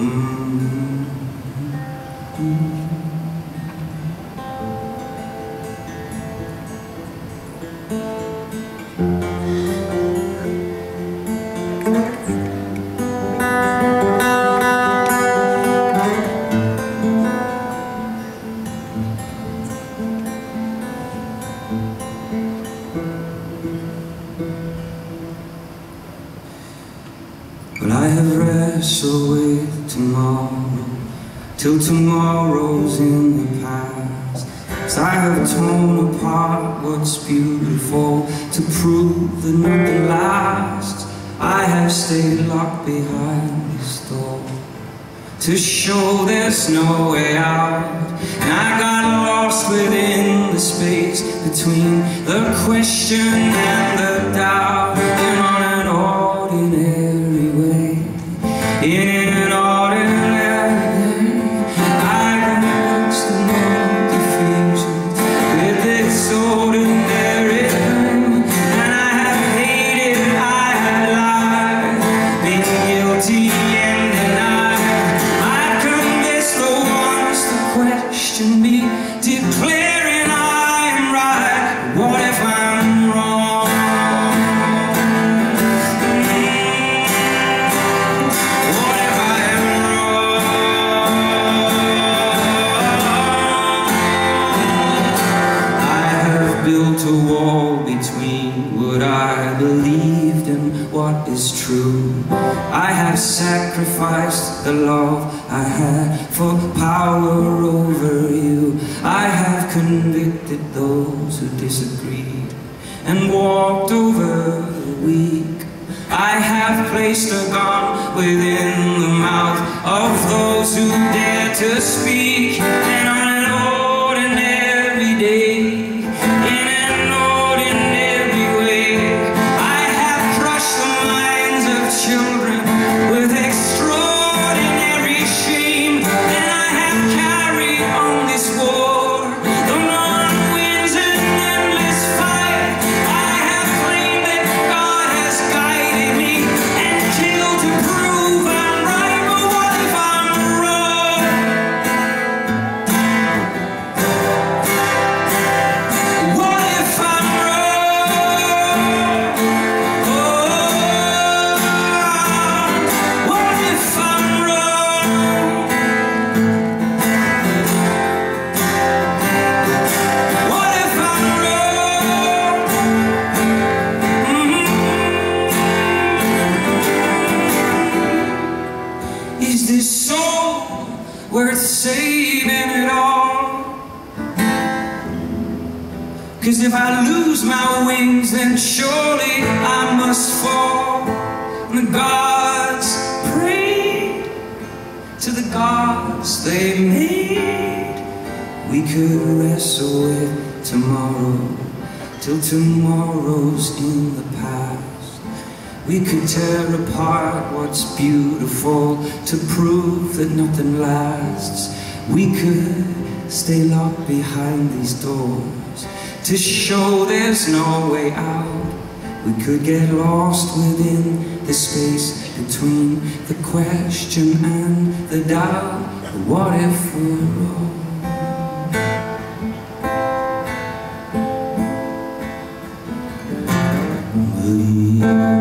Mm. Have wrestled with tomorrow Till tomorrow's in the past. As I have torn apart what's beautiful To prove that nothing lasts. I have stayed locked behind this door To show there's no way out. And I got lost within the space Between the question and the doubt built a wall between what I believed and what is true. I have sacrificed the love I had for power over you. I have convicted those who disagreed and walked over the weak. I have placed a gun within the mouth of those who dare to speak. Saving it all? Cause if I lose my wings, then surely I must fall. And the gods prayed to the gods they made. We could wrestle with tomorrow till tomorrow's in the past. We could tear apart what's beautiful to prove that nothing lasts. We could stay locked behind these doors to show there's no way out. We could get lost within the space between the question and the doubt. But what if we're wrong? You